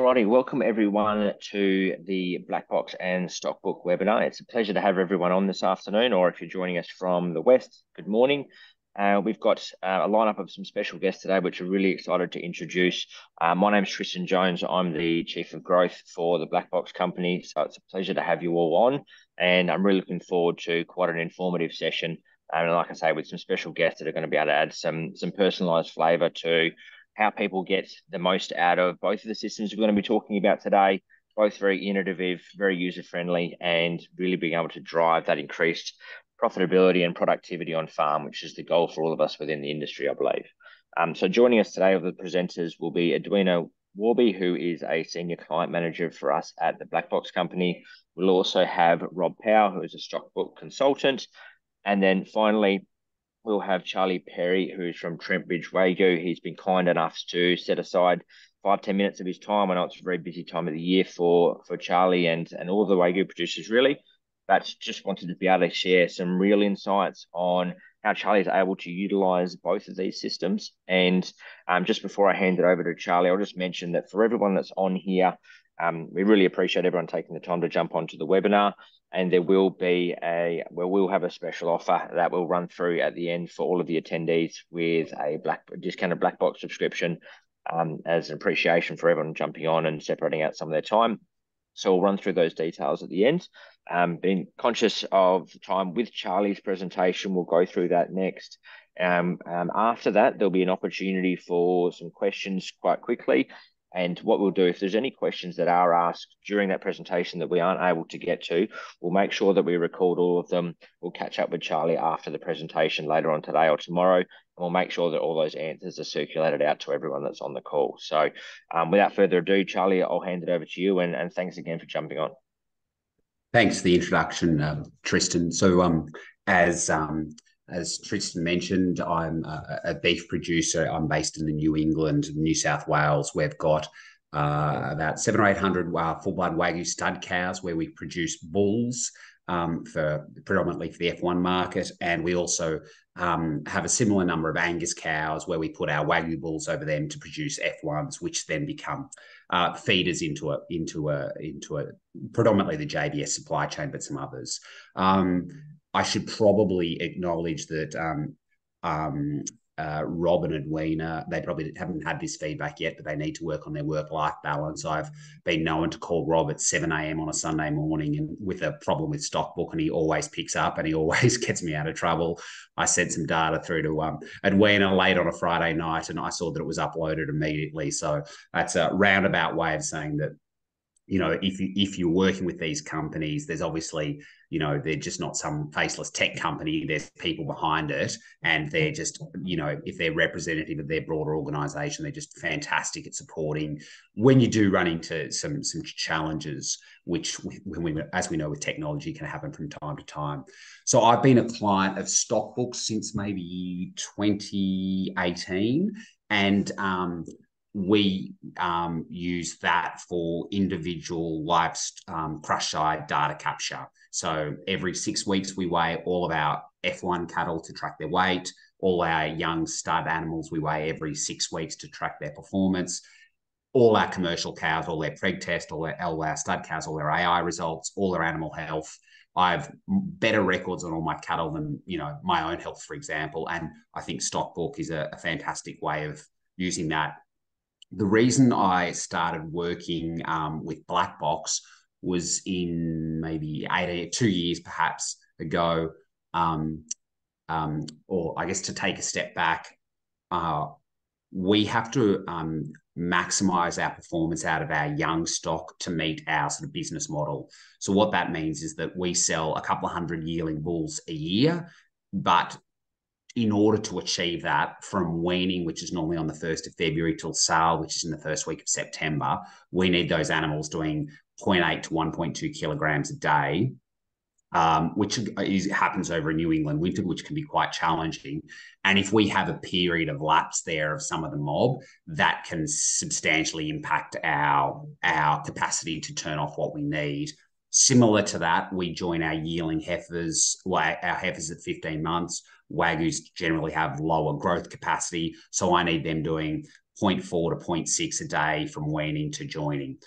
Alrighty, welcome everyone to the Black Box and Stockbook webinar. It's a pleasure to have everyone on this afternoon, or if you're joining us from the West, good morning. Uh, we've got uh, a lineup of some special guests today, which we're really excited to introduce. Uh, my name is Tristan Jones. I'm the Chief of Growth for the Black Box Company. So it's a pleasure to have you all on. And I'm really looking forward to quite an informative session. And like I say, with some special guests that are going to be able to add some, some personalized flavor to how people get the most out of both of the systems we're going to be talking about today. Both very innovative, very user friendly, and really being able to drive that increased profitability and productivity on farm, which is the goal for all of us within the industry, I believe. Um, so joining us today of the presenters will be Edwina Warby, who is a senior client manager for us at the Black Box Company. We'll also have Rob Powell, who is a stockbook consultant. And then finally, we'll have Charlie Perry, who's from Trent Bridge Wagyu. He's been kind enough to set aside five ten minutes of his time. I know it's a very busy time of the year for, for Charlie and, and all the Wagyu producers, really. But just wanted to be able to share some real insights on how Charlie is able to utilize both of these systems. And um, just before I hand it over to Charlie, I'll just mention that for everyone that's on here, um, we really appreciate everyone taking the time to jump onto the webinar and there will be a well we'll have a special offer that will run through at the end for all of the attendees with a black discounted black box subscription um, as an appreciation for everyone jumping on and separating out some of their time. So we'll run through those details at the end. Um, being conscious of time with charlie's presentation. We'll go through that next. Um, um, after that there'll be an opportunity for some questions quite quickly and what we'll do, if there's any questions that are asked during that presentation that we aren't able to get to, we'll make sure that we record all of them. We'll catch up with Charlie after the presentation later on today or tomorrow, and we'll make sure that all those answers are circulated out to everyone that's on the call. So um, without further ado, Charlie, I'll hand it over to you, and, and thanks again for jumping on. Thanks for the introduction, um, Tristan. So um, as um, as Tristan mentioned, I'm a, a, beef producer. I'm based in the New England, New South Wales. We've got uh, about seven or eight hundred uh, full blood Wagyu stud cows where we produce bulls um, for predominantly for the F1 market, and we also um, have a similar number of Angus cows where we put our Wagyu bulls over them to produce F1s, which then become uh, feeders into a into a into a predominantly the JBS supply chain, but some others. Um, I should probably acknowledge that um, um, uh, Rob and Edwina, they probably haven't had this feedback yet, but they need to work on their work life balance. I've been known to call Rob at 7 a.m. on a Sunday morning and with a problem with stockbook, and he always picks up and he always gets me out of trouble. I sent some data through to um, Edwina late on a Friday night and I saw that it was uploaded immediately. So that's a roundabout way of saying that you know, if you if you're working with these companies, there's obviously, you know, they're just not some faceless tech company. There's people behind it, and they're just, you know, if they're representative of their broader organization, they're just fantastic at supporting. When you do run into some some challenges, which when we, as we know, with technology, can happen from time to time. So I've been a client of Stockbooks since maybe 2018, and um, we um, use that for individual live um, crush side data capture. So every six weeks, we weigh all of our F1 cattle to track their weight. All our young stud animals, we weigh every six weeks to track their performance. All our commercial cows, all their preg test, all, their, all our stud cows, all their AI results, all their animal health. I have better records on all my cattle than you know my own health, for example. And I think Stockbook is a, a fantastic way of using that the reason I started working um, with Black Box was in maybe eight, two years perhaps ago, um, um, or I guess to take a step back, uh, we have to um, maximize our performance out of our young stock to meet our sort of business model. So what that means is that we sell a couple of hundred yearling bulls a year, but in order to achieve that from weaning, which is normally on the 1st of February, till sale, which is in the first week of September, we need those animals doing 0.8 to 1.2 kilograms a day, um, which is, happens over in New England winter, which can be quite challenging. And if we have a period of lapse there of some of the mob, that can substantially impact our, our capacity to turn off what we need. Similar to that, we join our yearling heifers, well, our heifers at 15 months Wagyus generally have lower growth capacity, so I need them doing 0.4 to 0.6 a day from weaning to joining.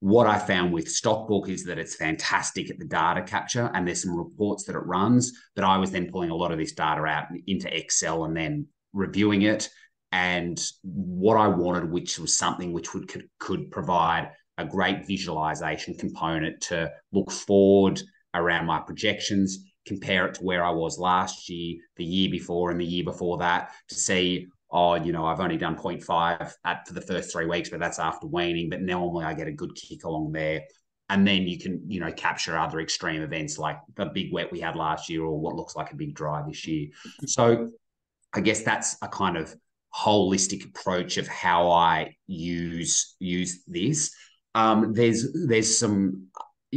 What I found with Stockbook is that it's fantastic at the data capture and there's some reports that it runs, but I was then pulling a lot of this data out into Excel and then reviewing it. And what I wanted, which was something which would could, could provide a great visualization component to look forward around my projections, compare it to where I was last year, the year before, and the year before that to see, oh, you know, I've only done 0.5 at for the first three weeks, but that's after weaning. But normally I get a good kick along there. And then you can, you know, capture other extreme events like the big wet we had last year or what looks like a big dry this year. So I guess that's a kind of holistic approach of how I use use this. Um, there's there's some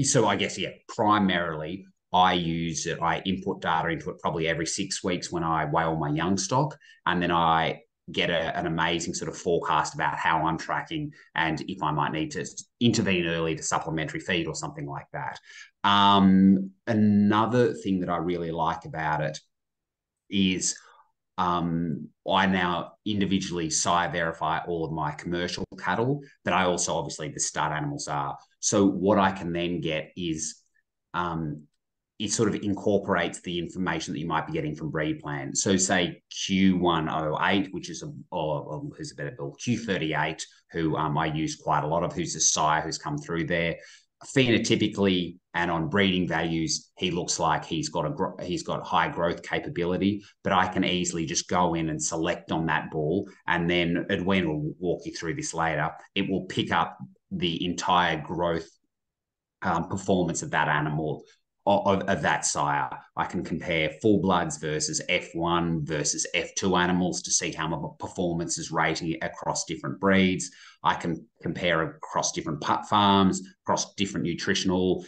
so I guess yeah, primarily I use it. I input data into it probably every six weeks when I weigh all my young stock, and then I get a, an amazing sort of forecast about how I'm tracking and if I might need to intervene early to supplementary feed or something like that. Um, another thing that I really like about it is um, I now individually sire verify all of my commercial cattle, but I also obviously the stud animals are. So what I can then get is um, it sort of incorporates the information that you might be getting from breed plan. So say Q108, which is a or, or who's a better bill, Q38, who um, I use quite a lot of, who's a sire who's come through there phenotypically and on breeding values, he looks like he's got a he's got high growth capability. But I can easily just go in and select on that bull, and then Edwin will walk you through this later. It will pick up the entire growth um, performance of that animal of, of, that sire. I can compare full bloods versus F1 versus F2 animals to see how my performance is rating across different breeds. I can compare across different pup farms, across different nutritional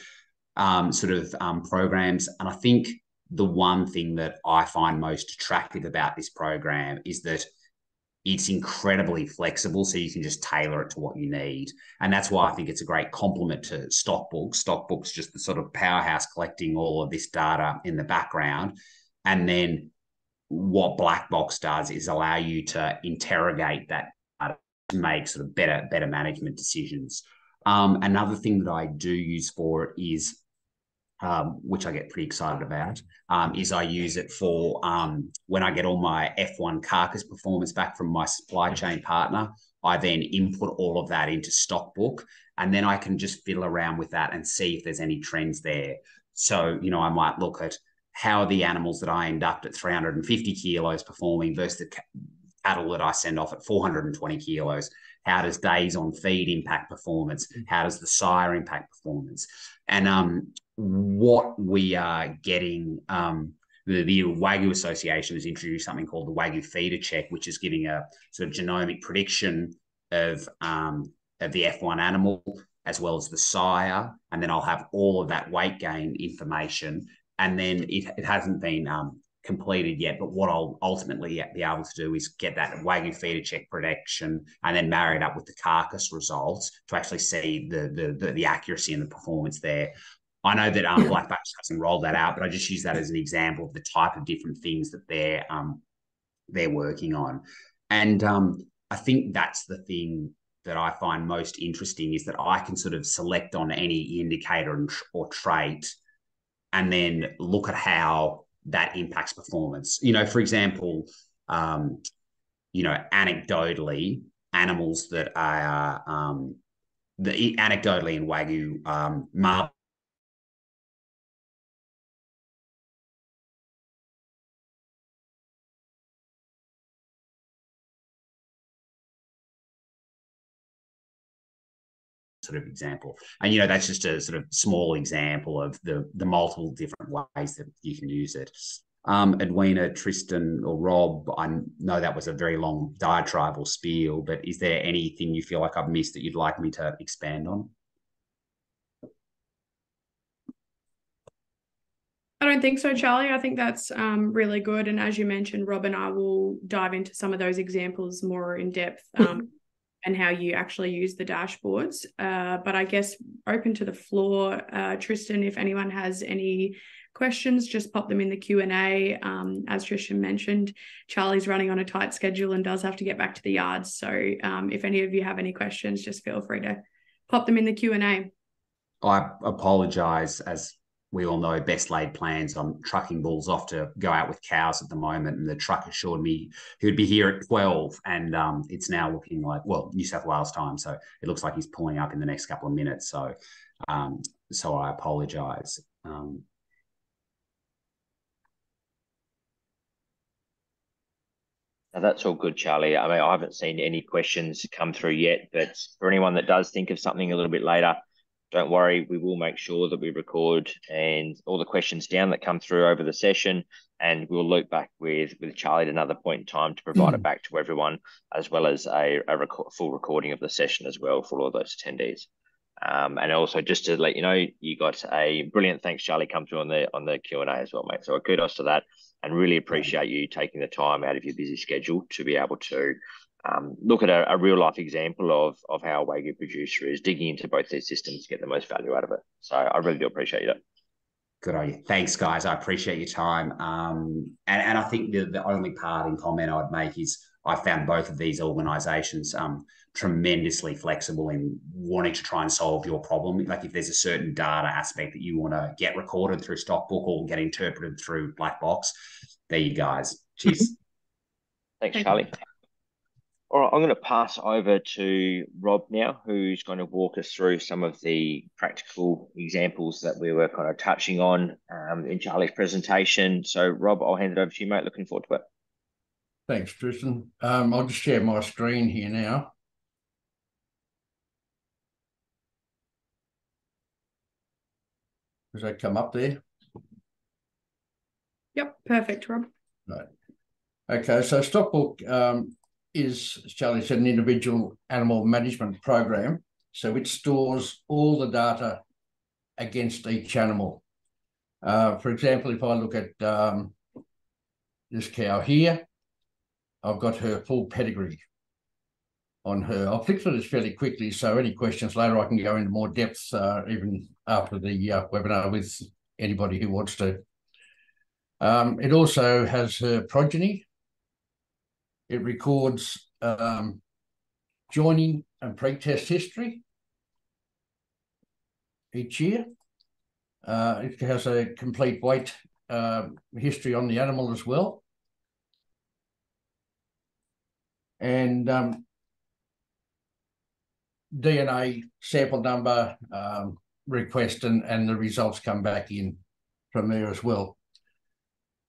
um, sort of um, programs. And I think the one thing that I find most attractive about this program is that it's incredibly flexible so you can just tailor it to what you need. And that's why i think it's a great complement to stockbook stockbook's just the sort of powerhouse collecting all of this data in the background. And then what black box does is allow you to interrogate that data to make sort of better better management decisions. Um, another thing that i do use for it is um, which I get pretty excited about, um, is I use it for um, when I get all my F1 carcass performance back from my supply chain partner. I then input all of that into Stockbook, and then I can just fiddle around with that and see if there's any trends there. So, you know, I might look at how are the animals that I induct at 350 kilos performing versus the cattle that I send off at 420 kilos. How does days on feed impact performance? How does the sire impact performance? And um, what we are getting. Um, the, the Wagyu Association has introduced something called the Wagyu Feeder Check, which is giving a sort of genomic prediction of um, of the F1 animal as well as the sire, and then I'll have all of that weight gain information. And then it, it hasn't been um, completed yet, but what I'll ultimately be able to do is get that Wagyu feeder check prediction and then marry it up with the carcass results to actually see the the, the, the accuracy and the performance there. I know that um, Black Box hasn't rolled that out, but I just use that as an example of the type of different things that they're um, they're working on. And um, I think that's the thing that I find most interesting is that I can sort of select on any indicator or trait and then look at how that impacts performance. You know, for example, um, you know, anecdotally, animals that are um, the anecdotally in Wagyu, um, marble sort of example. And you know, that's just a sort of small example of the the multiple different ways that you can use it. Um, Edwina, Tristan, or Rob, I know that was a very long diatribal spiel, but is there anything you feel like I've missed that you'd like me to expand on? I don't think so, Charlie. I think that's um, really good. And as you mentioned, Rob and I will dive into some of those examples more in depth um, and how you actually use the dashboards. Uh, but I guess open to the floor, uh, Tristan, if anyone has any questions, just pop them in the Q&A. Um, as Tristan mentioned, Charlie's running on a tight schedule and does have to get back to the yards. So um, if any of you have any questions, just feel free to pop them in the Q&A. I apologise as we all know best laid plans. I'm trucking bulls off to go out with cows at the moment, and the truck assured me he would be here at 12, and um, it's now looking like well New South Wales time, so it looks like he's pulling up in the next couple of minutes. So, um, so I apologise. Um, that's all good, Charlie. I mean, I haven't seen any questions come through yet, but for anyone that does think of something a little bit later, don't worry, we will make sure that we record and all the questions down that come through over the session, and we'll loop back with with Charlie at another point in time to provide mm. it back to everyone, as well as a, a record, full recording of the session as well for all those attendees. Um, and also just to let you know, you got a brilliant thanks, Charlie, come through on the on the Q and A as well, mate. So a kudos to that, and really appreciate you taking the time out of your busy schedule to be able to um, look at a, a, real life example of of how a Wagyu producer is digging into both these systems to get the most value out of it. So I really do appreciate it. Good on you. Thanks, guys. I appreciate your time. Um, and, and I think the, the only parting comment I'd make is I found both of these organizations um, tremendously flexible in wanting to try and solve your problem. Like if there's a certain data aspect that you want to get recorded through Stockbook or get interpreted through Black Box, there you guys. Cheers. Thanks, Charlie. All right, I'm going to pass over to Rob now, who's going to walk us through some of the practical examples that we were kind of touching on um, in Charlie's presentation. So, Rob, I'll hand it over to you, mate. Looking forward to it. Thanks, Tristan. Um, I'll just share my screen here now. Does that come up there? Yep, perfect, Rob. Right. Okay, so Stockbook um, is, Charlie said, an individual animal management program. So it stores all the data against each animal. Uh, for example, if I look at um, this cow here, I've got her full pedigree on her. I'll flick through this fairly quickly, so any questions later I can go into more depth, uh, even after the uh, webinar with anybody who wants to. Um, it also has her progeny, it records um, joining and preg test history each year. Uh, it has a complete weight uh, history on the animal as well. And um, DNA sample number um, request and, and the results come back in from there as well.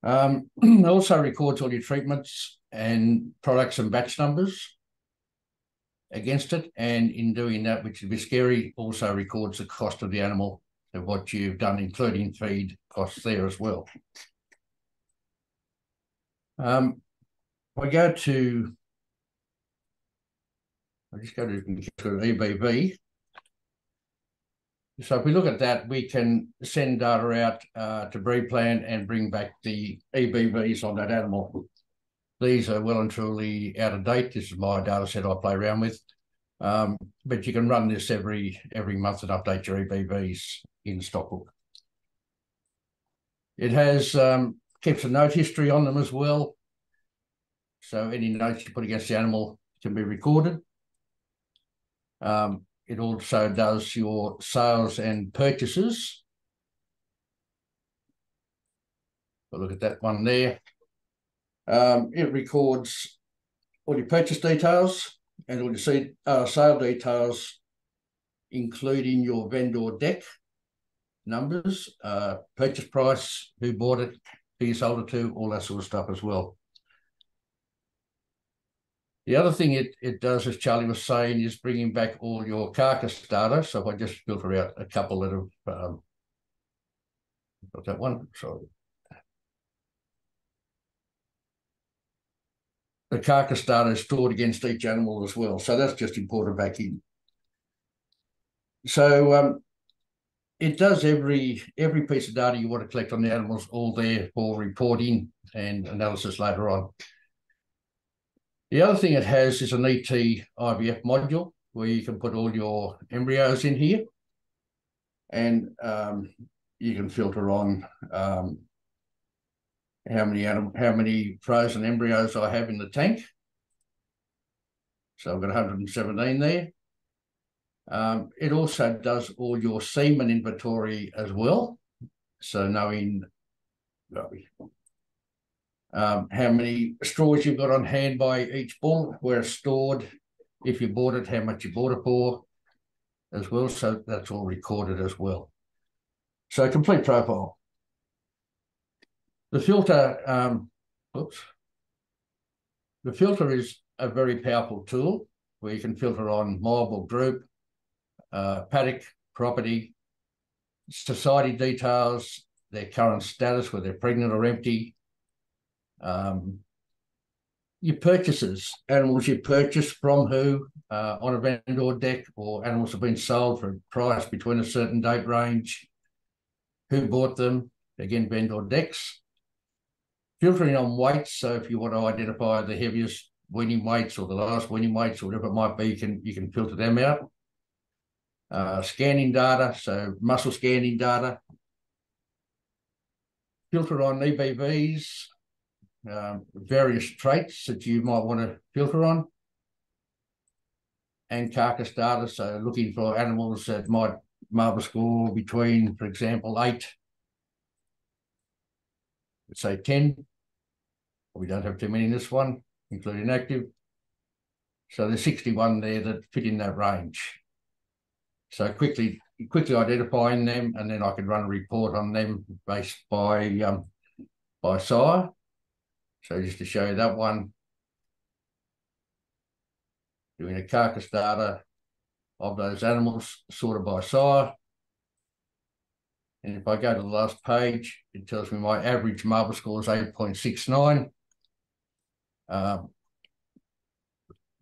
Um, also records all your treatments and products and batch numbers against it. And in doing that, which is a bit scary, also records the cost of the animal of what you've done, including feed costs there as well. Um, I go to, I just go to EBV. So if we look at that, we can send data out uh, to breed plan and bring back the EBVs on that animal. These are well and truly out of date. This is my data set I play around with. Um, but you can run this every every month and update your EBVs in Stockbook. It has um, keeps a note history on them as well. So any notes you put against the animal can be recorded. Um, it also does your sales and purchases. We'll look at that one there. Um, it records all your purchase details and all your uh, sale details, including your vendor deck numbers, uh, purchase price, who bought it, who you sold it to, all that sort of stuff as well. The other thing it, it does, as Charlie was saying, is bringing back all your carcass data. So if I just filter out a couple that have um, got that one, sorry. The carcass data is stored against each animal as well. So that's just imported back in. So um, it does every every piece of data you want to collect on the animals, all there for reporting and analysis later on. The other thing it has is an ET IVF module where you can put all your embryos in here. And um, you can filter on um, how many how many frozen embryos I have in the tank. So I've got 117 there. Um, it also does all your semen inventory as well. So knowing um, how many straws you've got on hand by each bull, where it's stored, if you bought it, how much you bought it for as well. So that's all recorded as well. So complete profile. The filter, um, oops. The filter is a very powerful tool where you can filter on mob group, uh, paddock, property, society details, their current status, whether they're pregnant or empty, um, your purchases, animals you purchase from who uh, on a vendor deck, or animals have been sold for a price between a certain date range, who bought them, again, vendor decks. Filtering on weights, so if you want to identify the heaviest weaning weights or the last weaning weights or whatever it might be, you can, you can filter them out. Uh, scanning data, so muscle scanning data. Filter on EBVs, um, various traits that you might want to filter on. And carcass data, so looking for animals that might marble score between, for example, eight, let's say 10. We don't have too many in this one, including active. So there's 61 there that fit in that range. So quickly, quickly identifying them, and then I can run a report on them based by um, by sire. So just to show you that one, doing a carcass data of those animals sorted by sire. And if I go to the last page, it tells me my average marble score is 8.69. Um,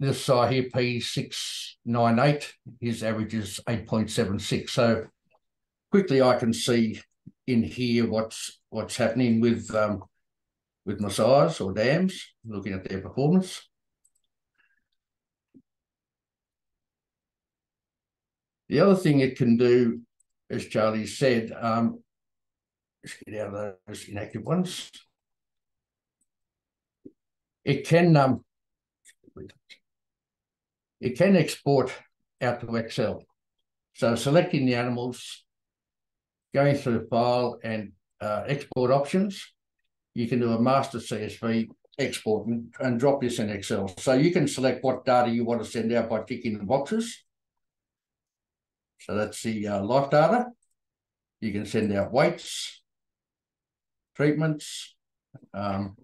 this sire here, P698, his average is 8.76. So quickly I can see in here what's what's happening with um, with massage or dams, looking at their performance. The other thing it can do, as Charlie said, um, let's get out of those inactive ones. It can um, it can export out to Excel. So selecting the animals, going through file and uh, export options, you can do a master CSV export and, and drop this in Excel. So you can select what data you want to send out by ticking the boxes. So that's the uh, life data. You can send out weights, treatments, um,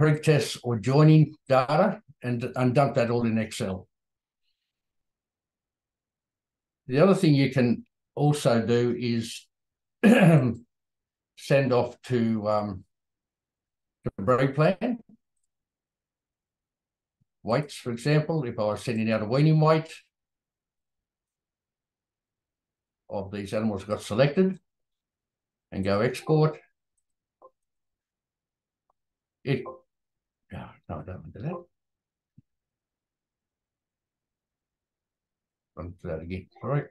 preg tests or joining data and, and dump that all in Excel. The other thing you can also do is send off to um, the breed plan. Weights, for example, if I was sending out a weaning weight of these animals got selected and go export. It, no, no, I don't want to do that. Run to that again, sorry.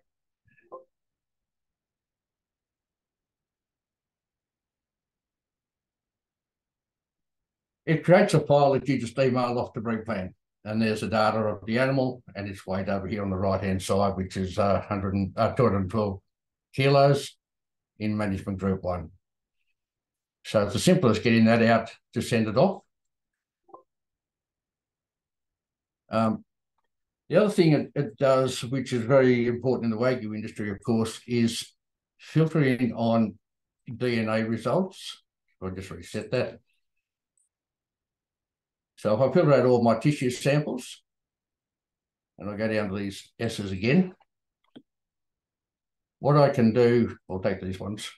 It creates a file that you just email off to breed plan. And there's the data of the animal and its weight over here on the right-hand side, which is uh, 100, uh, 212 kilos in management group one. So it's the simplest getting that out to send it off. Um, the other thing it, it, does, which is very important in the Wagyu industry, of course, is filtering on DNA results. I'll just reset that. So if I out all my tissue samples, and I go down to these S's again, what I can do, I'll take these ones.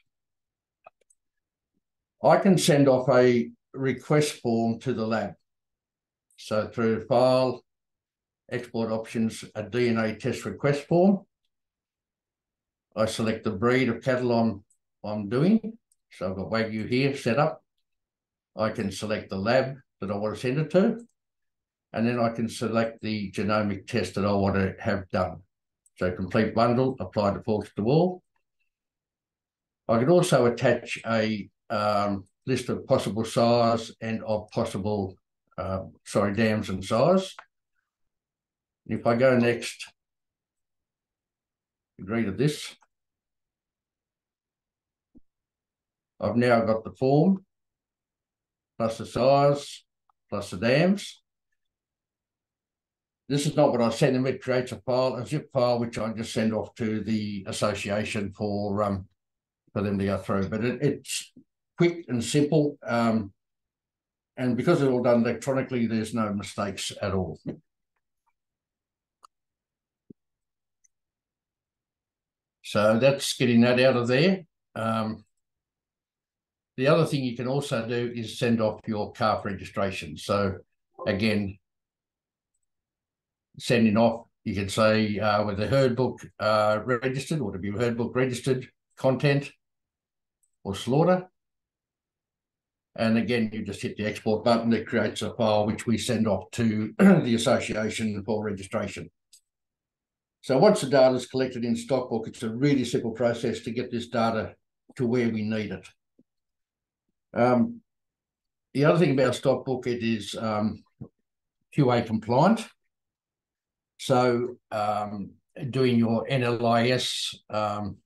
I can send off a request form to the lab. So through file, export options, a DNA test request form. I select the breed of cattle I'm, I'm doing. So I've got Wagyu here set up. I can select the lab that I want to send it to. And then I can select the genomic test that I want to have done. So complete bundle, apply defaults to all. I can also attach a um, list of possible sires and of possible, uh, sorry, dams and sires. If I go next, agree to this. I've now got the form, plus the sires, plus the dams. This is not what I send them. It creates a file, a zip file, which I just send off to the association for um, for them to go through. But it, it's quick and simple. Um, and because it's all done electronically, there's no mistakes at all. So that's getting that out of there. Um, the other thing you can also do is send off your calf registration. So again, sending off, you can say uh, with the herd book uh, registered or to be herd book registered content or slaughter. And again, you just hit the export button that creates a file which we send off to the association for registration. So once the data is collected in Stockbook, it's a really simple process to get this data to where we need it. Um, the other thing about Stockbook, it is um, QA compliant. So um, doing your NLIS um,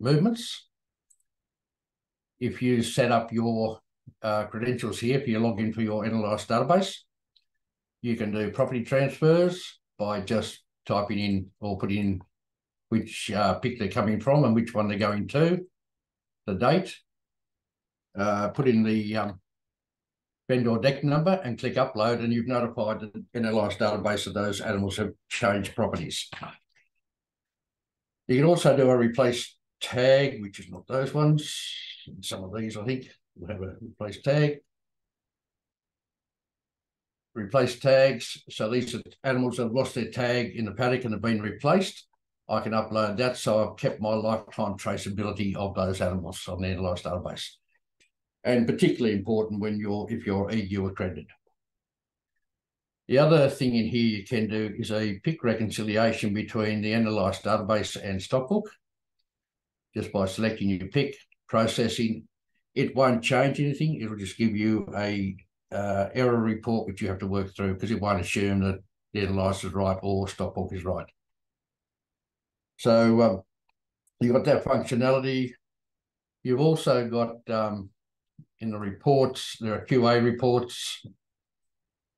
movements, if you set up your uh, credentials here, if you log in for your NLIS database, you can do property transfers by just typing in or putting in which uh, PIC they're coming from and which one they're going to, the date, uh, put in the um, vendor deck number and click upload and you've notified the NLIS database that those animals have changed properties. You can also do a replace tag, which is not those ones. Some of these, I think, will have a replace tag. Replace tags. So these are animals that have lost their tag in the paddock and have been replaced. I can upload that. So I've kept my lifetime traceability of those animals on the NLIS database and particularly important when you're if you're EU accredited. The other thing in here you can do is a PIC reconciliation between the NLIS database and Stockbook, just by selecting your PIC, processing. It won't change anything. It'll just give you a uh, error report which you have to work through because it won't assume that the NLIS is right or Stockbook is right. So um, you've got that functionality. You've also got um, in the reports. There are QA reports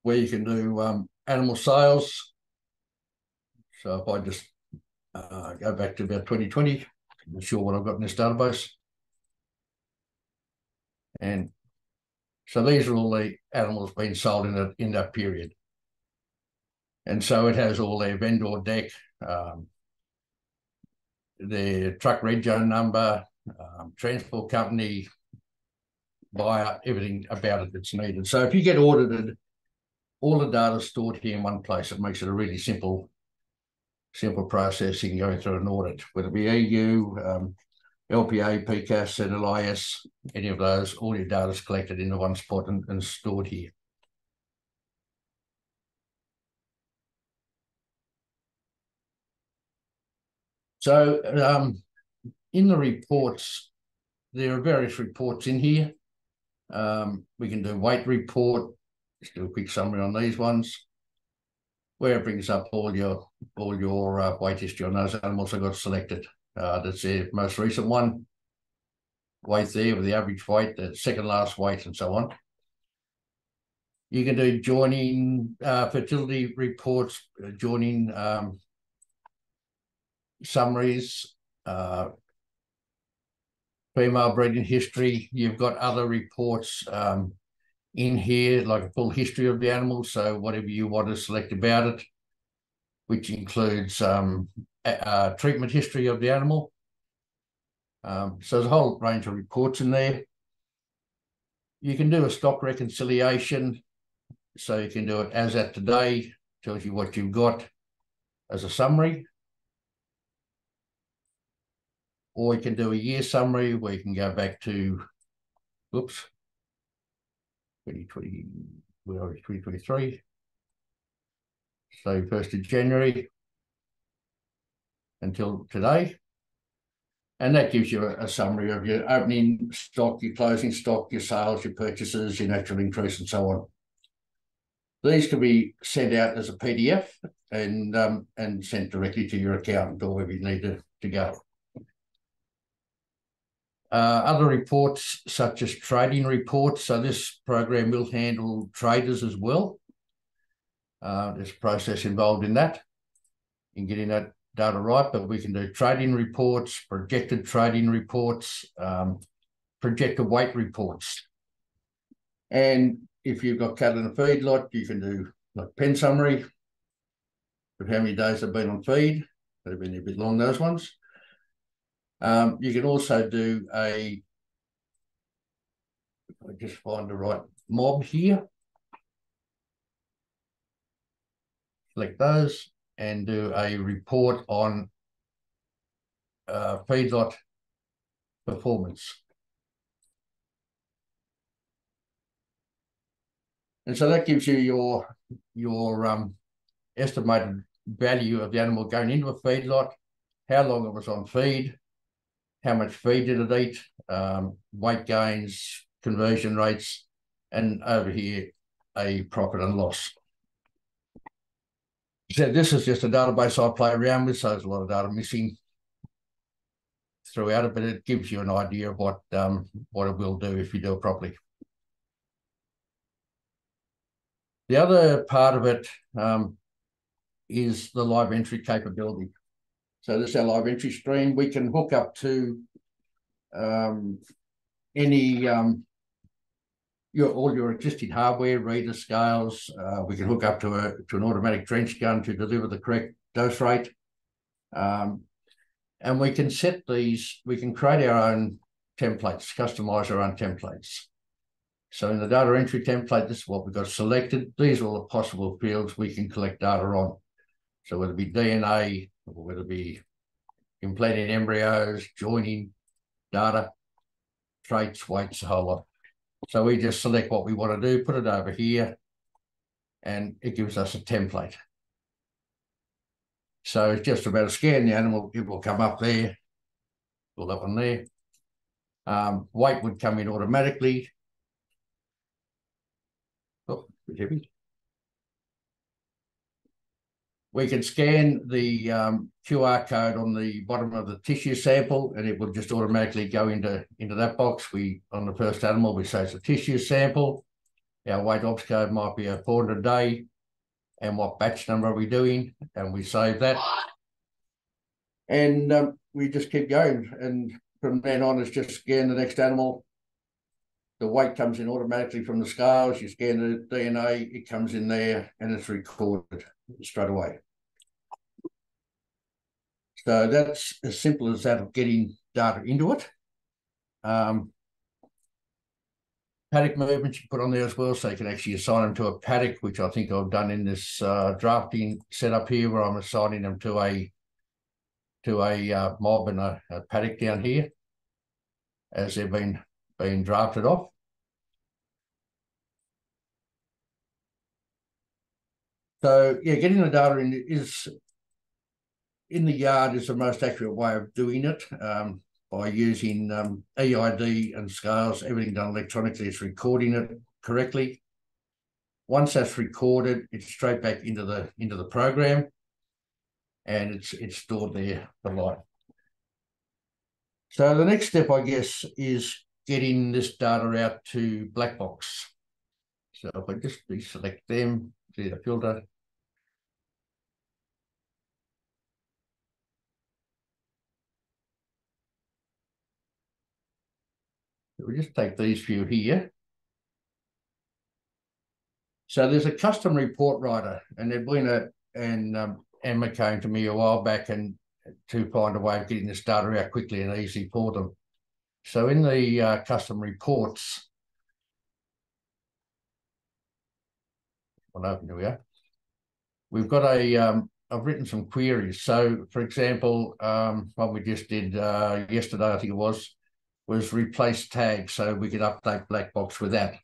where you can do um, animal sales. So if I just uh, go back to about 2020, I'm sure what I've got in this database. And so these are all the animals being sold in, the, in that period. And so it has all their vendor deck, um, their truck rego number, um, transport company, buyer, everything about it that's needed. So if you get audited, all the data is stored here in one place. It makes it a really simple, simple processing going through an audit, whether it be EU, um, LPA, PCAS, NLIS, any of those, all your data is collected into one spot and, and stored here. So um, in the reports, there are various reports in here. Um, we can do weight report. Just do a quick summary on these ones. Where it brings up all your all your uh, weight history on those animals that got selected. Uh, that's the most recent one. Weight there with the average weight, the second last weight, and so on. You can do joining uh, fertility reports, uh, joining um, summaries, uh, female breeding history. You've got other reports um, in here, like a full history of the animal. So whatever you want to select about it, which includes um, a, treatment history of the animal. Um, so there's a whole range of reports in there. You can do a stock reconciliation. So you can do it as at today, tells you what you've got as a summary. Or you can do a year summary where you can go back to, oops, 2020, where are we, 2023. So 1st of January until today. and that gives you a, a, summary of your opening stock, your closing stock, your sales, your purchases, your natural increase, and so on. These can be sent out as a PDF and um, and sent directly to your accountant or wherever you need to, to go. Uh, other reports, such as trading reports. So this program will handle traders as well. Uh, there's a process involved in that, in getting that data right, but we can do trading reports, projected trading reports, um, projected weight reports. And if you've got cattle in a feedlot, you can do like pen summary of how many days they've been on feed. They've been a bit long, those ones. Um, you can also do a, I just find the right mob here. Select those and do a report on uh, feedlot performance. And so that gives you your your um, estimated value of the animal going into a feedlot, how long it was on feed, how much feed did it eat, um, weight gains, conversion rates, and over here, a profit and loss. So this is just a database I play around with, so there's a lot of data missing throughout it, but it gives you an idea of what um, what it will do if you do it properly. The other part of it um, is the live entry capability. So this is our live entry stream. We can hook up to um, any um, your all your existing hardware, reader scales. Uh, we can hook up to a to an automatic drench gun to deliver the correct dose rate. Um, and we can set these, we can create our own templates, customize our own templates. So in the data entry template, this is what we've got selected. These are all the possible fields we can collect data on. So whether it be DNA, whether it be implanting embryos, joining data, traits, weights, a whole lot. So we just select what we want to do, put it over here, and it gives us a template. So it's just about scan the animal, it will come up there, pull up on there. Um, weight would come in automatically. Oh, heavy. We can scan the um, QR code on the bottom of the tissue sample and it will just automatically go into, into that box. We On the first animal, we say it's a tissue sample. Our weight ops code might be a a day and what batch number are we doing and we save that. And um, we just keep going. And from then on, it's just scan the next animal. The weight comes in automatically from the scales. You scan the DNA, it comes in there and it's recorded straight away. So that's as simple as that of getting data into it. Um, paddock movements you put on there as well, so you can actually assign them to a paddock, which I think I've done in this uh, drafting setup here, where I'm assigning them to a to a uh, mob and a, a paddock down here, as they've been being drafted off. So yeah, getting the data in is in the yard is the most accurate way of doing it um, by using um, EID and scales, everything done electronically. is recording it correctly. Once that's recorded, it's straight back into the into the program, and it's it's stored there for life. So the next step, I guess, is getting this data out to Blackbox. So if I just deselect them, see the filter, we just take these few here. So there's a custom report writer, and Edwina and um, Emma came to me a while back and to find a way of getting this data out quickly and easy for them. So in the uh, custom reports, well, open here we are. We've got a, um, I've written some queries. So for example, um, what we just did uh, yesterday, I think it was, was replace tags so we could update Blackbox with that.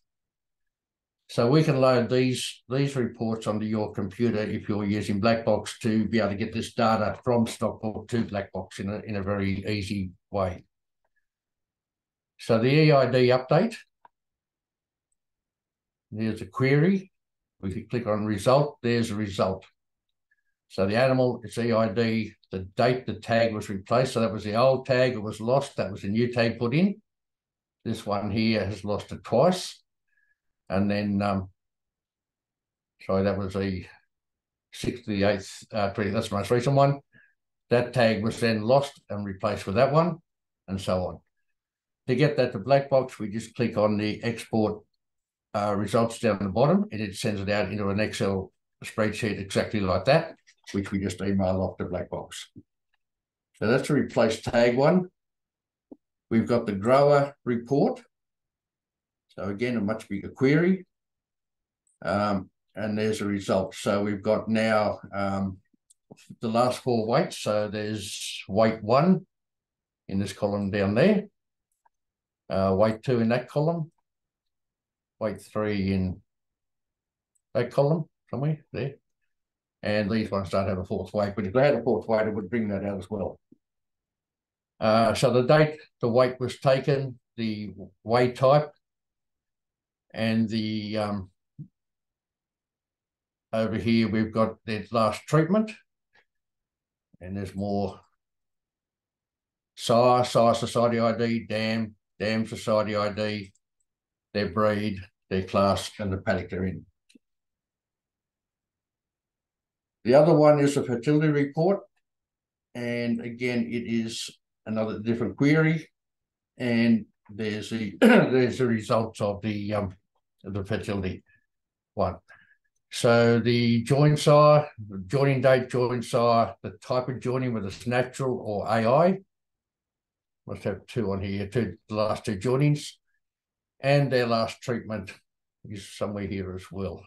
So we can load these these reports onto your computer if you're using Blackbox to be able to get this data from Stockbook to Blackbox in a, in a very easy way. So the EID update, there's a query. We can click on result, there's a result. So the animal, its EID, the date the tag was replaced. So that was the old tag, it was lost. That was the new tag put in. This one here has lost it twice. And then, um, sorry, that was the 68th, uh, 20, that's the most recent one. That tag was then lost and replaced with that one, and so on. To get that to black box, we just click on the export uh, results down the bottom, and it sends it out into an Excel spreadsheet exactly like that, which we just email off to Black Box. So that's the replace tag one. We've got the grower report. So again, a much bigger query. Um, and there's a result. So we've got now um, the last four weights. So there's weight one in this column down there, uh, weight two in that column, weight three in that column somewhere there. And these ones don't have a fourth weight, but if they had a fourth weight, it would bring that out as well. Uh, so the date the weight was taken, the weigh type, and the um, over here we've got the last treatment, and there's more SIRE, SIRE Society ID, DAM, DAM Society ID, their breed, their class, and the paddock they're in. The other one is a fertility report. And again, it is another different query. And there's the there's the results of the um the fertility one. So the join sire, joining date, join sire, the type of joining, whether it's natural or AI. Must have two on here, two the last two joinings, and their last treatment is somewhere here as well.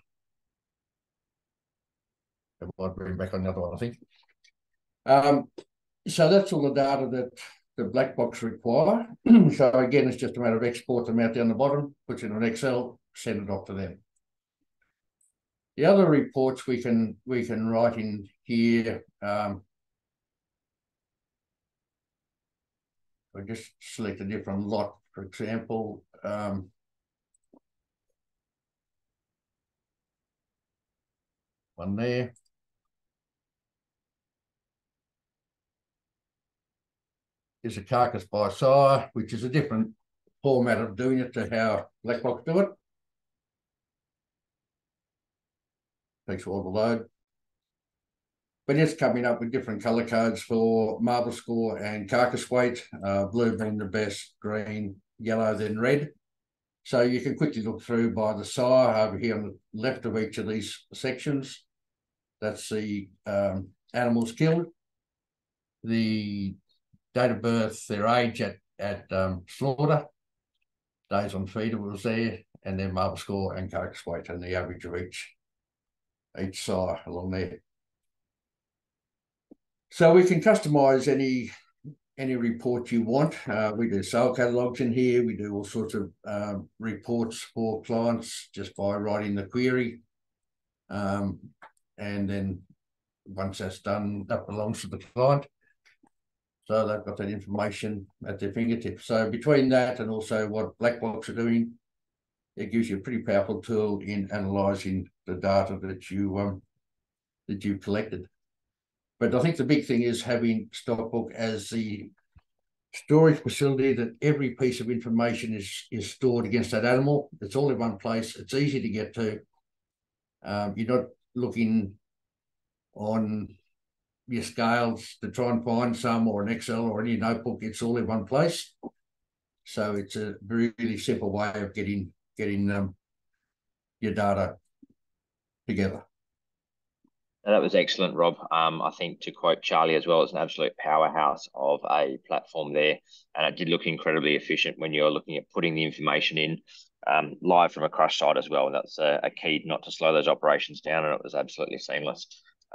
I might bring back on the other one, I think. Um, so that's all the data that the black box require. so again, it's just a matter of export them out down the bottom, put it in an Excel, send it off to them. The other reports we can we can write in here. Um, I just select a different lot, for example. Um, one there. Is a carcass by sire, which is a different format of doing it to how Black Box do it. Takes all the load. But it's coming up with different colour codes for marble score and carcass weight, uh, blue being the best, green, yellow, then red. So you can quickly look through by the sire over here on the left of each of these sections. That's the um, animals killed. The date of birth, their age at, at um, slaughter, days on feeder was there, and their marble score and carcass weight and the average of each each sire along there. So we can customize any any report you want. Uh, we do sale catalogs in here. We do all sorts of um, reports for clients just by writing the query. Um, and then once that's done, that belongs to the client. So they've got that information at their fingertips. So between that and also what Black Box are doing, it gives you a pretty powerful tool in analysing the data that you um, that you've collected. But I think the big thing is having Stockbook as the storage facility that every piece of information is is stored against that animal. It's all in one place. It's easy to get to. Um, you're not looking on your scales to try and find some or an Excel or any notebook. It's all in one place. So it's a really simple way of getting getting um, your data together. That was excellent, Rob. Um, I think to quote Charlie as well, it's an absolute powerhouse of a platform there, and it did look incredibly efficient when you're looking at putting the information in um, live from a crush site as well. And that's a, a key not to slow those operations down, and it was absolutely seamless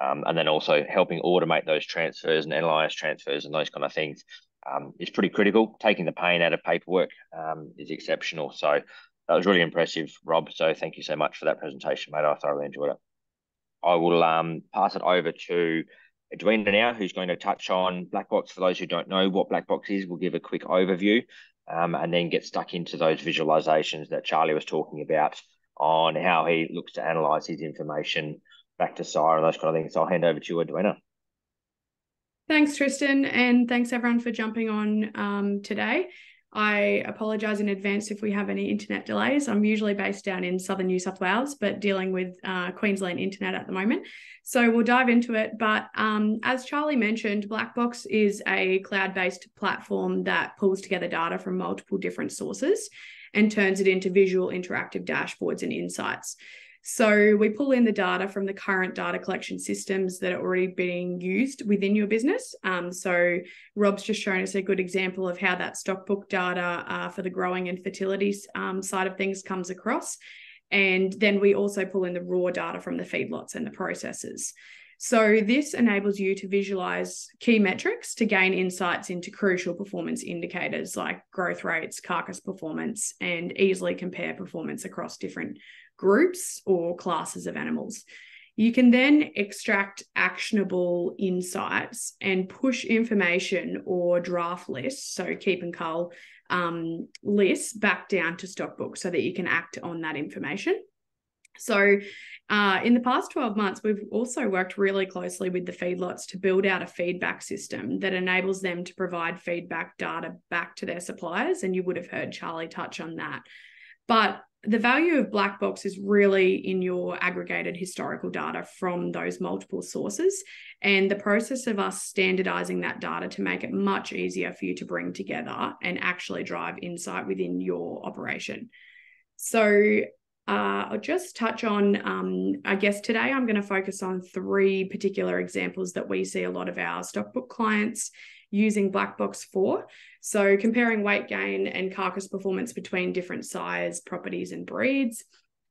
um, and then also helping automate those transfers and analyze transfers and those kind of things um, is pretty critical. Taking the pain out of paperwork um, is exceptional. So That was really impressive, Rob. So thank you so much for that presentation, mate. I thoroughly enjoyed it. I will um, pass it over to Edwina now, who's going to touch on Black Box. For those who don't know what Black Box is, we'll give a quick overview um, and then get stuck into those visualizations that Charlie was talking about on how he looks to analyze his information back to Sarah and those kind of things. So I'll hand over to you, Edwina. Thanks, Tristan, and thanks everyone for jumping on um, today. I apologise in advance if we have any internet delays. I'm usually based down in southern New South Wales, but dealing with uh, Queensland internet at the moment. So we'll dive into it. But um, as Charlie mentioned, Black Box is a cloud based platform that pulls together data from multiple different sources and turns it into visual interactive dashboards and insights. So we pull in the data from the current data collection systems that are already being used within your business. Um, so Rob's just shown us a good example of how that stockbook data uh, for the growing and fertility um, side of things comes across. And then we also pull in the raw data from the feedlots and the processors. So this enables you to visualize key metrics to gain insights into crucial performance indicators like growth rates, carcass performance, and easily compare performance across different groups or classes of animals. You can then extract actionable insights and push information or draft lists, so keep and cull um, lists back down to Stockbook so that you can act on that information. So, uh, in the past 12 months, we've also worked really closely with the feedlots to build out a feedback system that enables them to provide feedback data back to their suppliers. And you would have heard Charlie touch on that. But the value of black box is really in your aggregated historical data from those multiple sources and the process of us standardizing that data to make it much easier for you to bring together and actually drive insight within your operation. So uh, I'll just touch on, um, I guess today I'm going to focus on three particular examples that we see a lot of our stockbook clients using black box for. So comparing weight gain and carcass performance between different sires, properties, and breeds,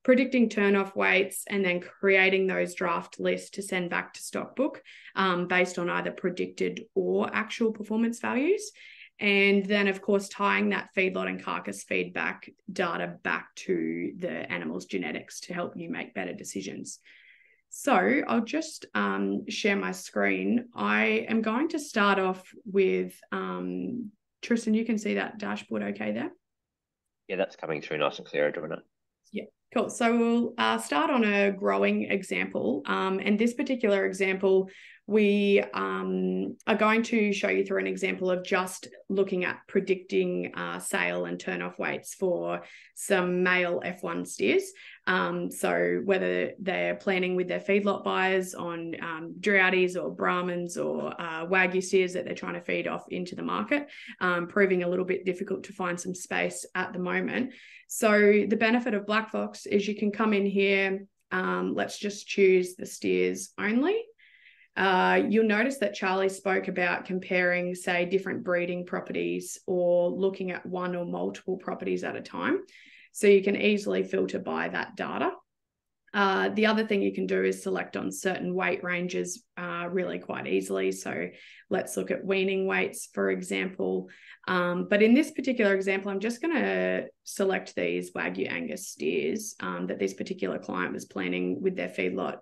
predicting turn-off weights, and then creating those draft lists to send back to stockbook um, based on either predicted or actual performance values. And then, of course, tying that feedlot and carcass feedback data back to the animal's genetics to help you make better decisions. So I'll just um, share my screen. I am going to start off with um, Tristan. You can see that dashboard okay there? Yeah, that's coming through nice and clear, Edwina. Yeah, cool. So we'll uh, start on a growing example. Um, and this particular example we um, are going to show you through an example of just looking at predicting uh, sale and turn off weights for some male F1 steers. Um, so whether they're planning with their feedlot buyers on um, or Brahmans or uh, Wagyu steers that they're trying to feed off into the market, um, proving a little bit difficult to find some space at the moment. So the benefit of Black Box is you can come in here. Um, let's just choose the steers only uh, you'll notice that Charlie spoke about comparing, say, different breeding properties or looking at one or multiple properties at a time. So you can easily filter by that data. Uh, the other thing you can do is select on certain weight ranges uh, really quite easily. So let's look at weaning weights, for example. Um, but in this particular example, I'm just going to select these Wagyu Angus steers um, that this particular client was planning with their feedlot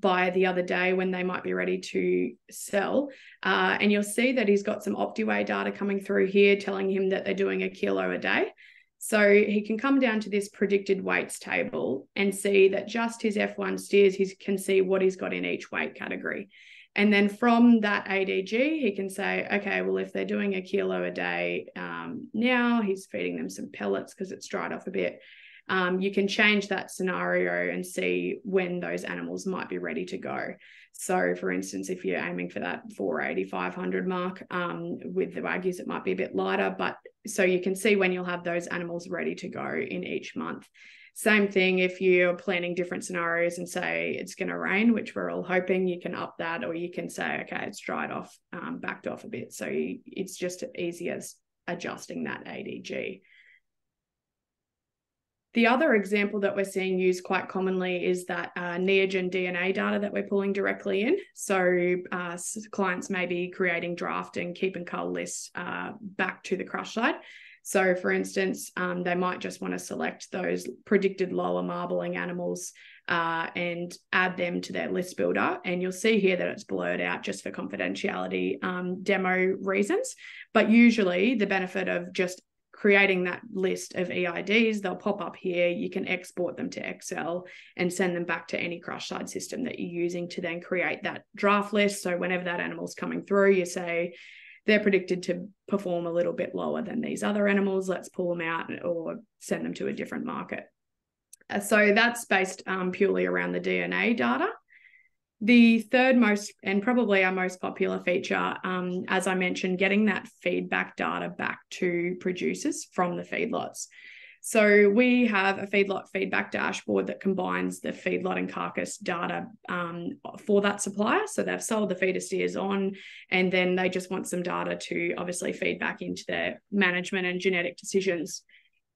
buy the other day when they might be ready to sell. Uh, and you'll see that he's got some Optiweigh data coming through here telling him that they're doing a kilo a day. So he can come down to this predicted weights table and see that just his F1 steers, he can see what he's got in each weight category. And then from that ADG, he can say, okay, well, if they're doing a kilo a day um, now, he's feeding them some pellets because it's dried off a bit um, you can change that scenario and see when those animals might be ready to go. So, for instance, if you're aiming for that 480, 500 mark um, with the Wagyus, it might be a bit lighter, but so you can see when you'll have those animals ready to go in each month. Same thing if you're planning different scenarios and say it's going to rain, which we're all hoping, you can up that, or you can say, okay, it's dried off, um, backed off a bit. So it's just as easy as adjusting that ADG. The other example that we're seeing used quite commonly is that uh, Neogen DNA data that we're pulling directly in. So uh, clients may be creating draft and keep and cull lists uh, back to the crush site. So, for instance, um, they might just want to select those predicted lower marbling animals uh, and add them to their list builder. And you'll see here that it's blurred out just for confidentiality um, demo reasons. But usually, the benefit of just creating that list of EIDs, they'll pop up here. You can export them to Excel and send them back to any crush side system that you're using to then create that draft list. So whenever that animal's coming through, you say, they're predicted to perform a little bit lower than these other animals. Let's pull them out or send them to a different market. Uh, so that's based um, purely around the DNA data. The third most and probably our most popular feature, um, as I mentioned, getting that feedback data back to producers from the feedlots. So we have a feedlot feedback dashboard that combines the feedlot and carcass data um, for that supplier. So they've sold the feeder steers on, and then they just want some data to obviously feed back into their management and genetic decisions.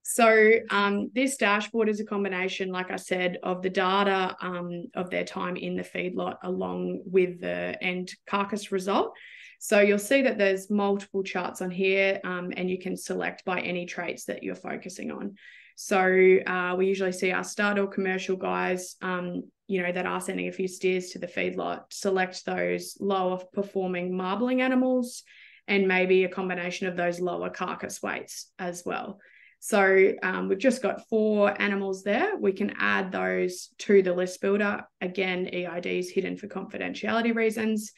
So um, this dashboard is a combination, like I said, of the data um, of their time in the feedlot along with the end carcass result. So you'll see that there's multiple charts on here um, and you can select by any traits that you're focusing on. So uh, we usually see our stud or commercial guys, um, you know, that are sending a few steers to the feedlot, select those lower performing marbling animals and maybe a combination of those lower carcass weights as well. So um, we've just got four animals there. We can add those to the list builder. Again, EIDs hidden for confidentiality reasons.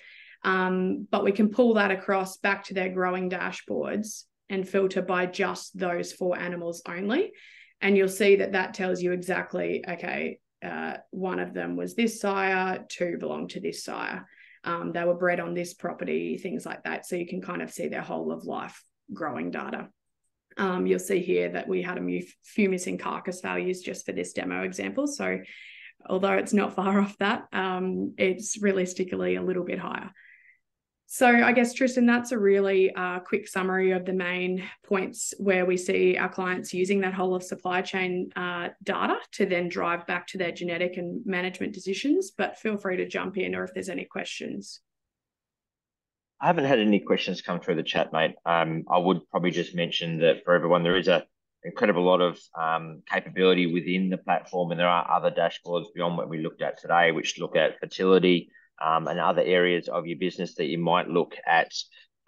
Um, but we can pull that across back to their growing dashboards and filter by just those four animals only. And you'll see that that tells you exactly, okay, uh, one of them was this sire, two belong to this sire. Um, they were bred on this property, things like that. So you can kind of see their whole of life growing data. Um, you'll see here that we had a few missing carcass values just for this demo example. So although it's not far off that, um, it's realistically a little bit higher. So I guess Tristan, that's a really uh, quick summary of the main points where we see our clients using that whole of supply chain uh, data to then drive back to their genetic and management decisions. But feel free to jump in or if there's any questions. I haven't had any questions come through the chat, mate. Um, I would probably just mention that for everyone, there is a incredible lot of um, capability within the platform, and there are other dashboards beyond what we looked at today, which look at fertility um, and other areas of your business that you might look at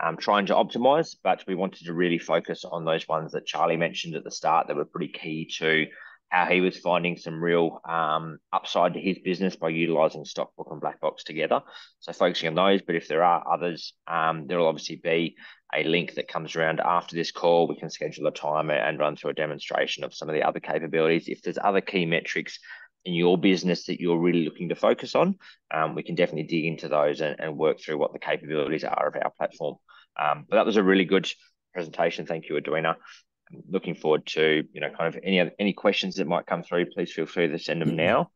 um, trying to optimize. But we wanted to really focus on those ones that Charlie mentioned at the start that were pretty key to how he was finding some real um, upside to his business by utilizing Stockbook and Black Box together. So focusing on those, but if there are others, um, there will obviously be a link that comes around after this call. We can schedule a time and run through a demonstration of some of the other capabilities. If there's other key metrics in your business that you're really looking to focus on, um, we can definitely dig into those and, and, work through what the capabilities are of our platform. Um, but that was a really good presentation. Thank you, Edwina looking forward to you know kind of any other, any questions that might come through. Please feel free to send them mm-hmm. now.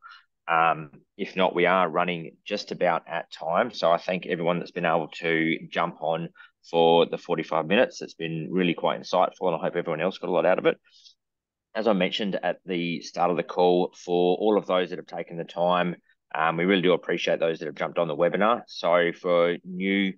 Um, if not, we are running just about at time. So I thank everyone that's been able to jump on for the 45 minutes. It's been really quite insightful, and I hope everyone else got a lot out of it. As I mentioned at the start of the call, for all of those that have taken the time, um, we really do appreciate those that have jumped on the webinar. So for new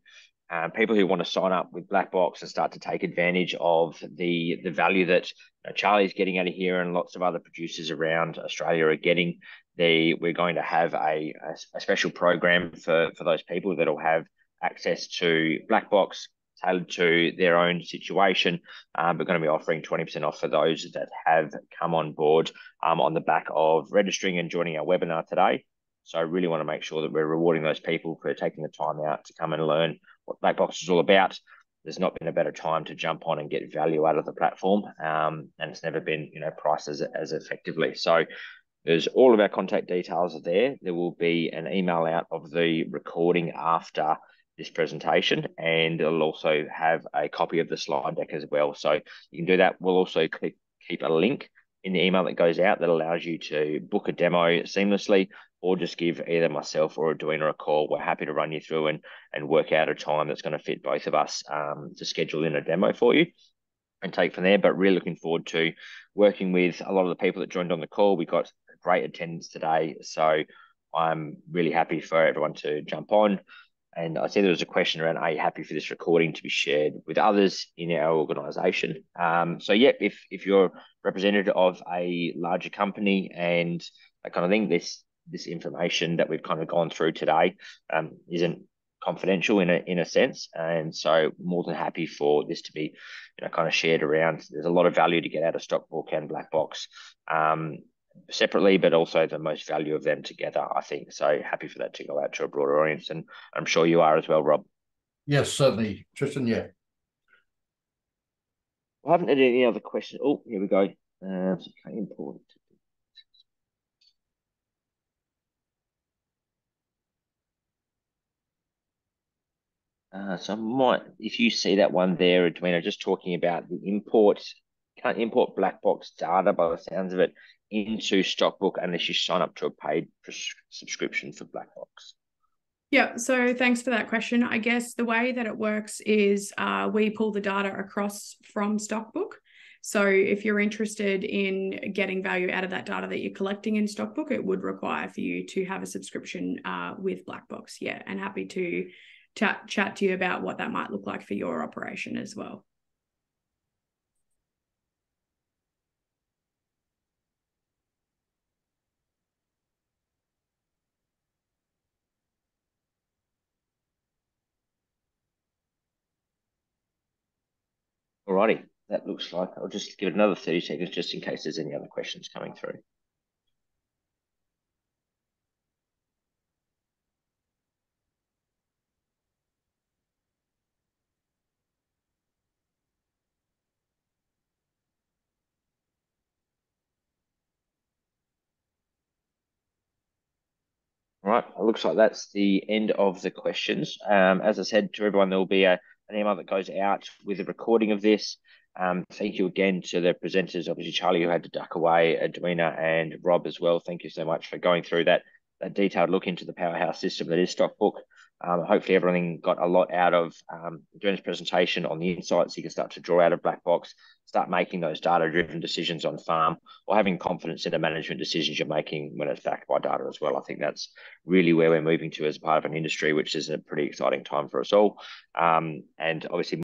um, people who want to sign up with Black Box and start to take advantage of the the value that you know, Charlie's getting out of here and lots of other producers around Australia are getting. The we're going to have a, a, special program for for those people that'll have access to Black Box tailored to their own situation. Um, we're going to be offering 20% off for those that have come on board um, on the back of registering and joining our webinar today. So I really want to make sure that we're rewarding those people for taking the time out to come and learn what Black Box is all about. There's not been a better time to jump on and get value out of the platform, um, and it's never been you know priced as, as effectively. So there's all of our contact details are there. There will be an email out of the recording after this presentation, and it'll also have a copy of the slide deck as well. So you can do that. We'll also keep a link in the email that goes out that allows you to book a demo seamlessly or just give either myself or Edwina a call. We're happy to run you through and, and work out a time that's going to fit both of us um, to schedule in a demo for you and take from there. But really looking forward to working with a lot of the people that joined on the call. We got great attendance today. So I'm really happy for everyone to jump on. And I see there was a question around, are you happy for this recording to be shared with others in our organisation? Um, so, yeah, if if you're representative of a larger company and that kind of thing, this this information that we've kind of gone through today um, isn't confidential in a in a sense, and so more than happy for this to be, you know, kind of shared around. There's a lot of value to get out of Stockbook and Black Box. Um, separately, but also the most value of them together, I think. So happy for that to go out to a broader audience. And I'm sure you are as well, Rob. Yes, certainly. Tristan, yeah. I haven't had any other questions. Oh, here we go. Uh, okay, important. Uh, so I might, if you see that one there, Edwina, just talking about the import, can't import black box data by the sounds of it into Stockbook unless you sign up to a paid subscription for Black Box. Yeah, so thanks for that question. I guess the way that it works is uh, we pull the data across from Stockbook. So if you're interested in getting value out of that data that you're collecting in Stockbook, it would require for you to have a subscription uh, with Black Box. Yeah, and happy to chat chat to you about what that might look like for your operation as well. Alrighty, that looks like I'll just give it another 30 seconds just in case there's any other questions coming through. All right, it looks like that's the end of the questions. Um, as I said to everyone, there will be a an email that goes out with a recording of this. Um, thank you again to the presenters, obviously Charlie who had to duck away, Edwina and Rob as well. Thank you so much for going through that, that detailed look into the powerhouse system that is Stockbook. Um, hopefully everyone got a lot out of um, Edwina's presentation on the insights you can start to draw out of Black Box, start making those data-driven decisions on farm or having confidence in the management decisions you're making when it's backed by data as well. I think that's really where we're moving to as part of an industry, which is a pretty exciting time for us all. Um, and obviously